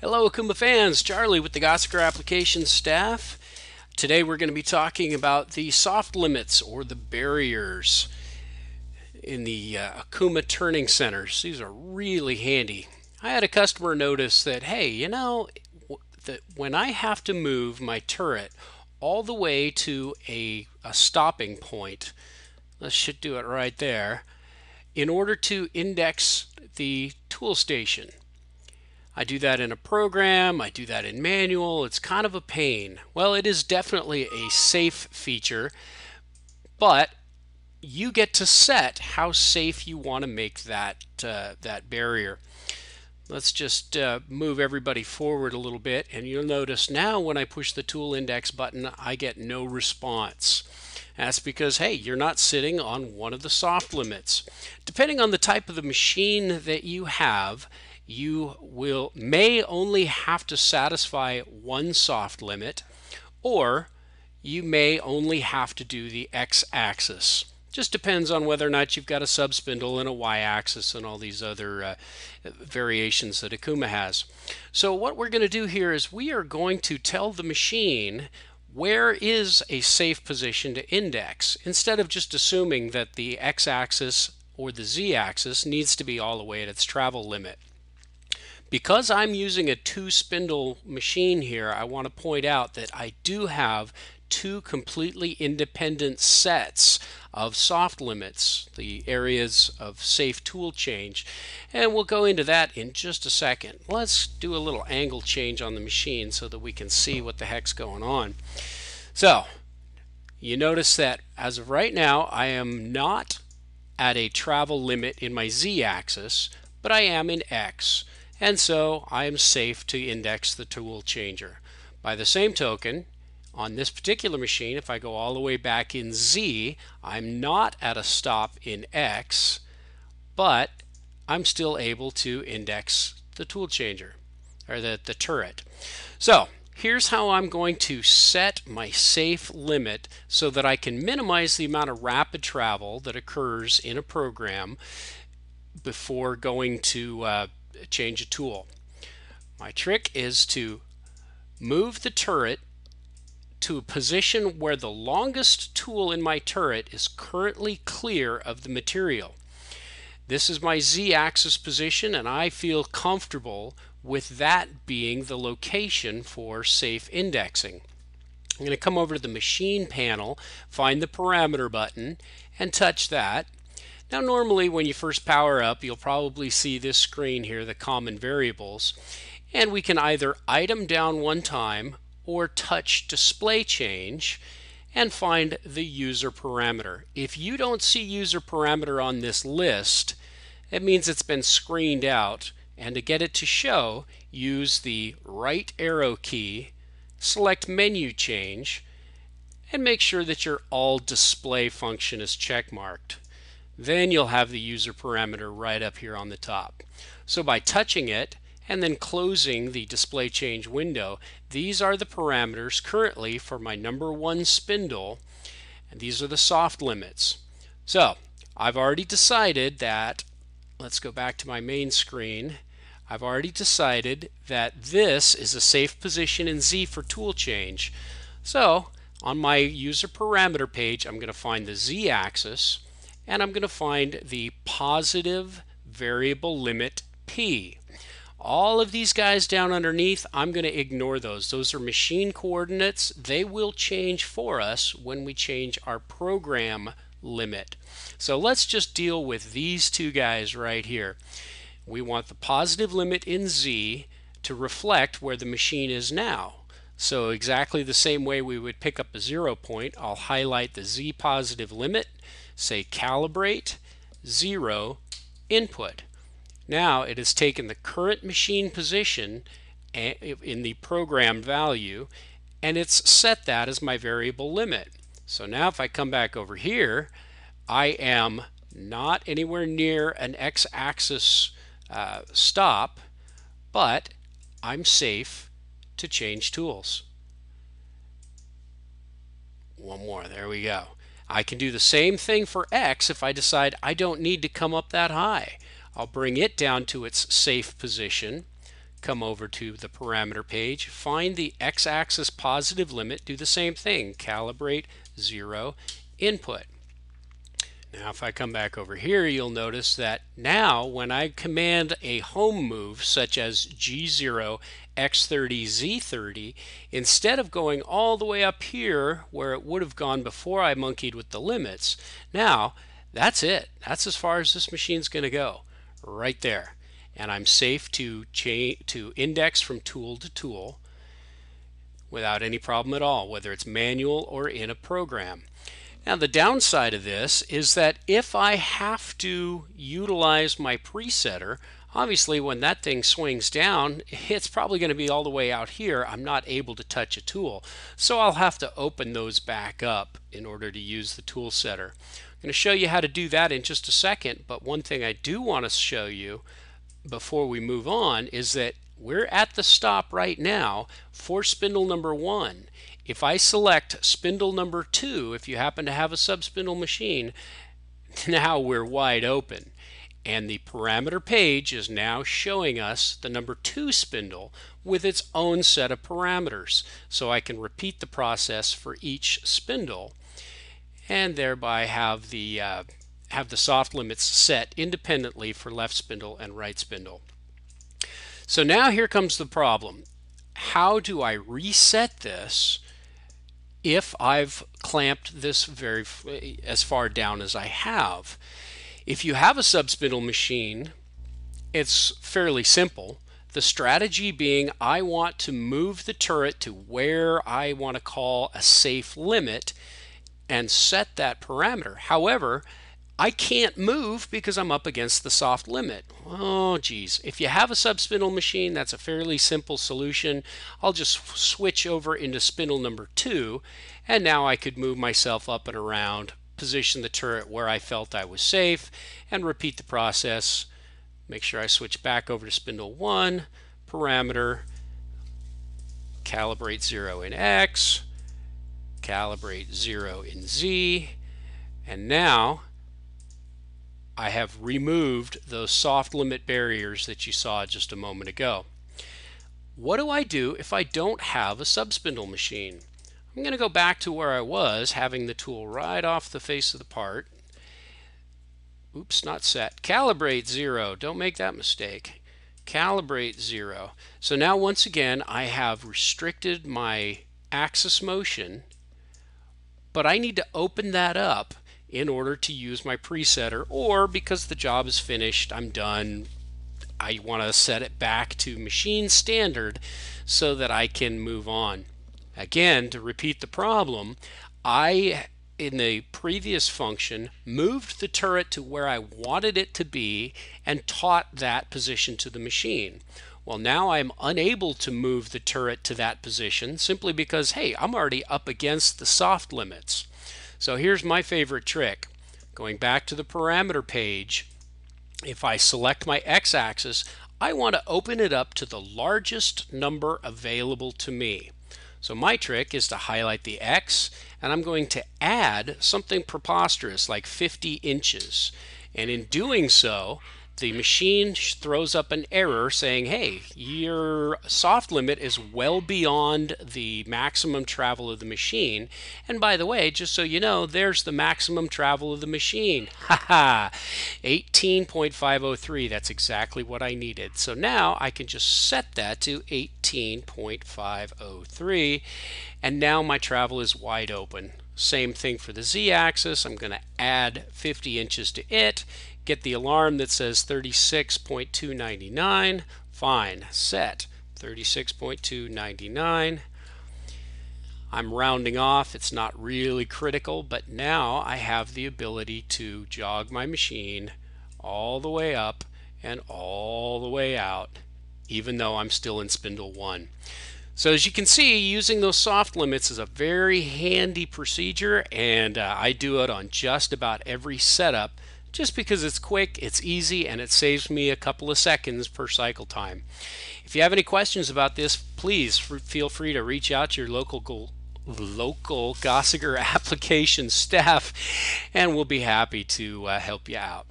Hello, Okuma fans. Charlie with the Gosiger Applications staff. Today we're going to be talking about the soft limits or the barriers in the uh, Okuma turning centers. These are really handy. I had a customer notice that, hey, you know, that when I have to move my turret all the way to a, a stopping point, let's should do it right there, in order to index the tool station. I do that in a program, I do that in manual, it's kind of a pain. Well, it is definitely a safe feature, but you get to set how safe you want to make that, uh, that barrier. Let's just uh, move everybody forward a little bit and you'll notice now when I push the tool index button I get no response. That's because, hey, you're not sitting on one of the soft limits. Depending on the type of the machine that you have, you will may only have to satisfy one soft limit or you may only have to do the x-axis. Just depends on whether or not you've got a subspindle and a y-axis and all these other uh, variations that Okuma has. So what we're going to do here is we are going to tell the machine where is a safe position to index instead of just assuming that the x-axis or the z-axis needs to be all the way at its travel limit. Because I'm using a two spindle machine here, I want to point out that I do have two completely independent sets of soft limits, the areas of safe tool change. And we'll go into that in just a second. Let's do a little angle change on the machine so that we can see what the heck's going on. So, you notice that as of right now, I am not at a travel limit in my z-axis, but I am in x and so I am safe to index the tool changer. By the same token, on this particular machine, if I go all the way back in Z, I'm not at a stop in X, but I'm still able to index the tool changer, or the, the turret. So here's how I'm going to set my safe limit so that I can minimize the amount of rapid travel that occurs in a program before going to uh, change a tool. My trick is to move the turret to a position where the longest tool in my turret is currently clear of the material. This is my z-axis position and I feel comfortable with that being the location for safe indexing. I'm going to come over to the machine panel, find the parameter button, and touch that. Now normally when you first power up you'll probably see this screen here, the common variables, and we can either item down one time or touch display change and find the user parameter. If you don't see user parameter on this list, it means it's been screened out and to get it to show use the right arrow key, select menu change, and make sure that your all display function is checkmarked. Then you'll have the user parameter right up here on the top. So by touching it and then closing the display change window, these are the parameters currently for my number one spindle and these are the soft limits. So I've already decided that, let's go back to my main screen, I've already decided that this is a safe position in Z for tool change. So on my user parameter page I'm going to find the Z axis and I'm going to find the positive variable limit P. All of these guys down underneath, I'm going to ignore those. Those are machine coordinates. They will change for us when we change our program limit. So let's just deal with these two guys right here. We want the positive limit in Z to reflect where the machine is now. So exactly the same way we would pick up a zero point, I'll highlight the Z positive limit say calibrate, zero, input. Now it has taken the current machine position in the programmed value and it's set that as my variable limit. So now if I come back over here, I am not anywhere near an x-axis uh, stop, but I'm safe to change tools. One more, there we go. I can do the same thing for X if I decide I don't need to come up that high. I'll bring it down to its safe position, come over to the parameter page, find the x-axis positive limit, do the same thing, calibrate 0 input. Now if I come back over here you'll notice that now when I command a home move such as G0 X30 Z30 instead of going all the way up here where it would have gone before I monkeyed with the limits now that's it. That's as far as this machine's going to go. Right there. And I'm safe to change to index from tool to tool without any problem at all whether it's manual or in a program. Now the downside of this is that if I have to utilize my presetter, obviously when that thing swings down, it's probably going to be all the way out here. I'm not able to touch a tool. So I'll have to open those back up in order to use the tool setter. I'm going to show you how to do that in just a second, but one thing I do want to show you before we move on is that we're at the stop right now for spindle number one. If I select spindle number two, if you happen to have a subspindle machine, now we're wide open. And the parameter page is now showing us the number two spindle with its own set of parameters. So I can repeat the process for each spindle and thereby have the, uh, have the soft limits set independently for left spindle and right spindle. So now here comes the problem. How do I reset this if I've clamped this very as far down as I have. If you have a subspindle machine, it's fairly simple. The strategy being I want to move the turret to where I want to call a safe limit and set that parameter. However, I can't move because I'm up against the soft limit. Oh geez, if you have a subspindle machine, that's a fairly simple solution. I'll just switch over into spindle number two, and now I could move myself up and around, position the turret where I felt I was safe, and repeat the process. Make sure I switch back over to spindle one, parameter, calibrate zero in X, calibrate zero in Z, and now I have removed those soft limit barriers that you saw just a moment ago. What do I do if I don't have a subspindle machine? I'm going to go back to where I was, having the tool right off the face of the part. Oops, not set. Calibrate zero. Don't make that mistake. Calibrate zero. So now once again, I have restricted my axis motion, but I need to open that up in order to use my presetter or because the job is finished, I'm done, I want to set it back to machine standard so that I can move on. Again, to repeat the problem, I in the previous function moved the turret to where I wanted it to be and taught that position to the machine. Well, now I'm unable to move the turret to that position simply because, hey, I'm already up against the soft limits. So here's my favorite trick. Going back to the parameter page, if I select my x-axis, I want to open it up to the largest number available to me. So my trick is to highlight the X and I'm going to add something preposterous like 50 inches. And in doing so, the machine throws up an error saying, hey, your soft limit is well beyond the maximum travel of the machine. And by the way, just so you know, there's the maximum travel of the machine. Haha, 18.503. That's exactly what I needed. So now I can just set that to 18.503. And now my travel is wide open. Same thing for the z-axis. I'm going to add 50 inches to it get the alarm that says 36.299. Fine, set 36.299. I'm rounding off, it's not really critical, but now I have the ability to jog my machine all the way up and all the way out, even though I'm still in spindle 1. So as you can see, using those soft limits is a very handy procedure, and uh, I do it on just about every setup just because it's quick, it's easy, and it saves me a couple of seconds per cycle time. If you have any questions about this, please feel free to reach out to your local local Gosiger application staff, and we'll be happy to uh, help you out.